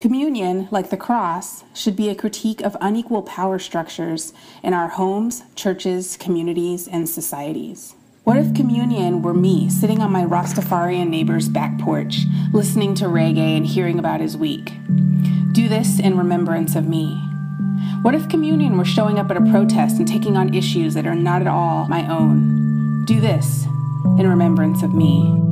Communion, like the cross, should be a critique of unequal power structures in our homes, churches, communities, and societies. What if communion were me sitting on my Rastafarian neighbor's back porch, listening to reggae and hearing about his week? Do this in remembrance of me. What if communion were showing up at a protest and taking on issues that are not at all my own? Do this in remembrance of me.